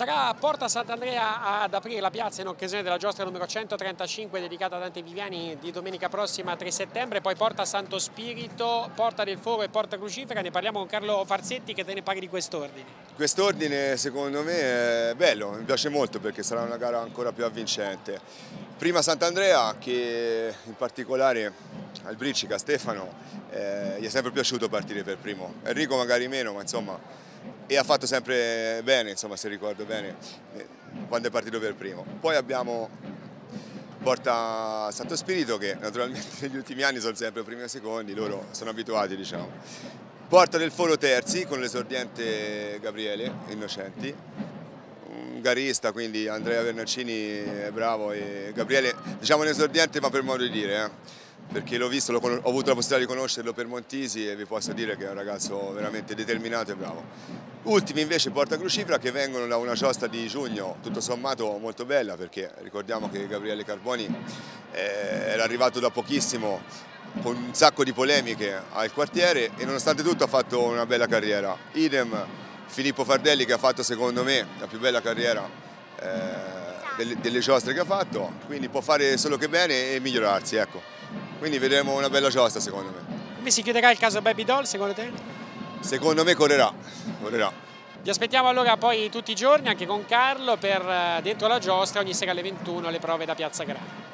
Sarà Porta Sant'Andrea ad aprire la piazza in occasione della giostra numero 135 dedicata a Dante Viviani di domenica prossima 3 settembre, poi Porta Santo Spirito, Porta del Foro e Porta Crucifera, ne parliamo con Carlo Farzetti che te ne parli di quest'ordine. Quest'ordine secondo me è bello, mi piace molto perché sarà una gara ancora più avvincente. Prima Sant'Andrea che in particolare al Bricica, Stefano, eh, gli è sempre piaciuto partire per primo, Enrico magari meno ma insomma e ha fatto sempre bene, insomma se ricordo bene, eh, quando è partito per primo. Poi abbiamo Porta Santo Spirito che naturalmente negli ultimi anni sono sempre primi e secondi, loro sono abituati diciamo. Porta del Foro Terzi con l'esordiente Gabriele Innocenti, un garista quindi Andrea Vernaccini è bravo e Gabriele diciamo un esordiente ma per modo di dire. Eh perché l'ho visto, ho avuto la possibilità di conoscerlo per Montisi e vi posso dire che è un ragazzo veramente determinato e bravo. Ultimi invece Porta Crucifera che vengono da una giostra di giugno tutto sommato molto bella perché ricordiamo che Gabriele Carboni eh, era arrivato da pochissimo con un sacco di polemiche al quartiere e nonostante tutto ha fatto una bella carriera. Idem Filippo Fardelli che ha fatto secondo me la più bella carriera eh, delle, delle giostre che ha fatto, quindi può fare solo che bene e migliorarsi. Ecco. Quindi vedremo una bella giostra secondo me. Come si chiuderà il caso Baby Doll secondo te? Secondo me correrà, correrà. Vi aspettiamo allora poi tutti i giorni anche con Carlo per eh, dentro la giostra ogni sera alle 21 le prove da Piazza Grande.